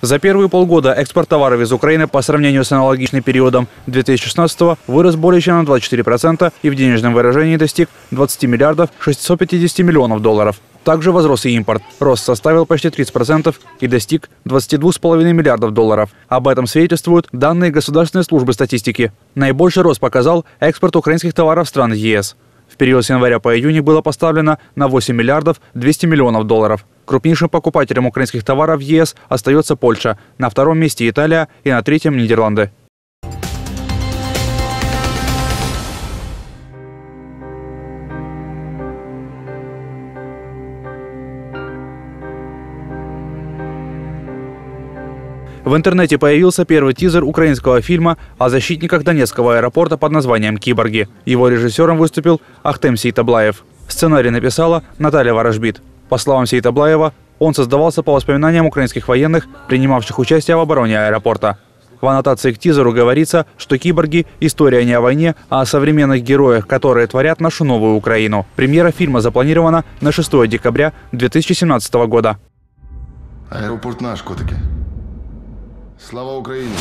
За первые полгода экспорт товаров из Украины по сравнению с аналогичным периодом 2016 вырос более чем на 24% и в денежном выражении достиг 20 миллиардов 650 миллионов долларов. Также возрос и импорт. Рост составил почти 30% и достиг 22,5 миллиардов долларов. Об этом свидетельствуют данные Государственной службы статистики. Наибольший рост показал экспорт украинских товаров в страны ЕС. В период с января по июнь было поставлено на 8 миллиардов 200 миллионов долларов. Крупнейшим покупателем украинских товаров в ЕС остается Польша, на втором месте Италия и на третьем Нидерланды. В интернете появился первый тизер украинского фильма о защитниках Донецкого аэропорта под названием «Киборги». Его режиссером выступил Ахтем Сейтаблаев. Сценарий написала Наталья Ворожбит. По словам Сейтаблаева, он создавался по воспоминаниям украинских военных, принимавших участие в обороне аэропорта. В аннотации к тизеру говорится, что «Киборги» – история не о войне, а о современных героях, которые творят нашу новую Украину. Премьера фильма запланирована на 6 декабря 2017 года. Аеропорт наш, котики. Слава Україні!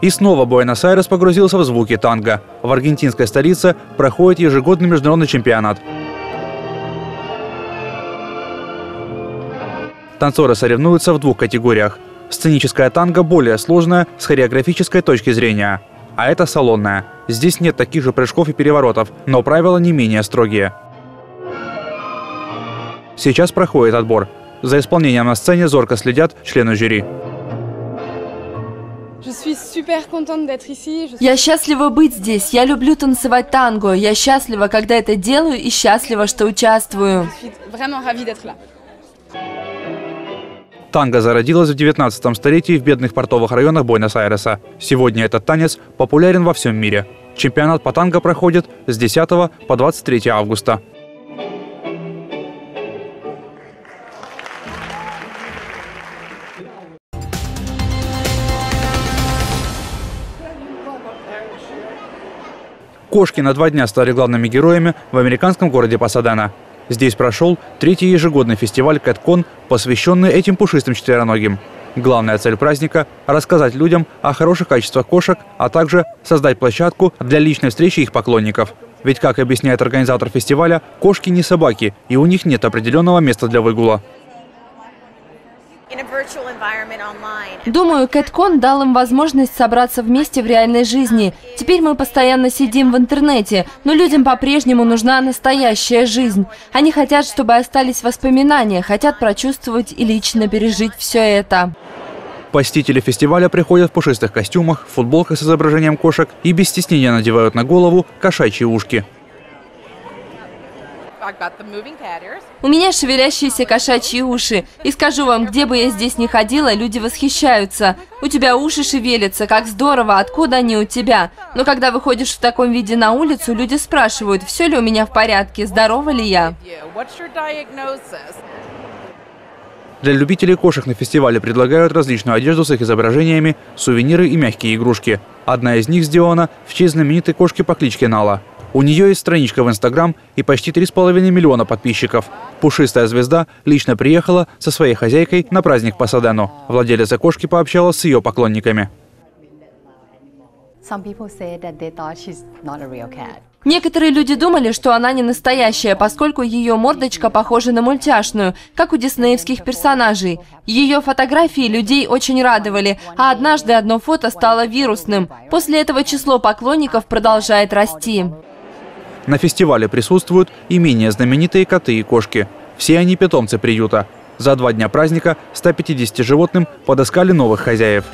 И снова Буэнос-Айрес погрузился в звуки танго. В аргентинской столице проходит ежегодный международный чемпионат. Танцоры соревнуются в двух категориях. Сценическая танго более сложная с хореографической точки зрения. А это салонная. Здесь нет таких же прыжков и переворотов, но правила не менее строгие. Сейчас проходит отбор. За исполнением на сцене зорко следят члены жюри. Я счастлива быть здесь. Я люблю танцевать танго. Я счастлива, когда это делаю, и счастлива, что участвую. Танго зародилась в 19 столетии в бедных портовых районах Буэнос-Айреса. Сегодня этот танец популярен во всем мире. Чемпионат по танго проходит с 10 по 23 августа. Кошки на два дня стали главными героями в американском городе Пасадена. Здесь прошел третий ежегодный фестиваль «Кэткон», посвященный этим пушистым четвероногим. Главная цель праздника – рассказать людям о хороших качествах кошек, а также создать площадку для личной встречи их поклонников. Ведь, как объясняет организатор фестиваля, кошки не собаки, и у них нет определенного места для выгула. Думаю, Кэткон дал им возможность собраться вместе в реальной жизни. Теперь мы постоянно сидим в интернете, но людям по-прежнему нужна настоящая жизнь. Они хотят, чтобы остались воспоминания, хотят прочувствовать и лично пережить все это. Посетители фестиваля приходят в пушистых костюмах, футболках с изображением кошек и без стеснения надевают на голову кошачьи ушки. У меня шевелящиеся кошачьи уши. И скажу вам, где бы я здесь ни ходила, люди восхищаются. У тебя уши шевелятся, как здорово, откуда они у тебя? Но когда выходишь в таком виде на улицу, люди спрашивают, все ли у меня в порядке, здорова ли я? Для любителей кошек на фестивале предлагают различную одежду с их изображениями, сувениры и мягкие игрушки. Одна из них сделана в честь знаменитой кошки по кличке Нала. У нее есть страничка в Инстаграм и почти 3,5 миллиона подписчиков. Пушистая звезда лично приехала со своей хозяйкой на праздник по Садену. Владелица кошки пообщалась с ее поклонниками. Некоторые люди думали, что она не настоящая, поскольку ее мордочка похожа на мультяшную, как у диснеевских персонажей. Ее фотографии людей очень радовали, а однажды одно фото стало вирусным. После этого число поклонников продолжает расти. На фестивале присутствуют и менее знаменитые коты и кошки. Все они питомцы приюта. За два дня праздника 150 животным подыскали новых хозяев.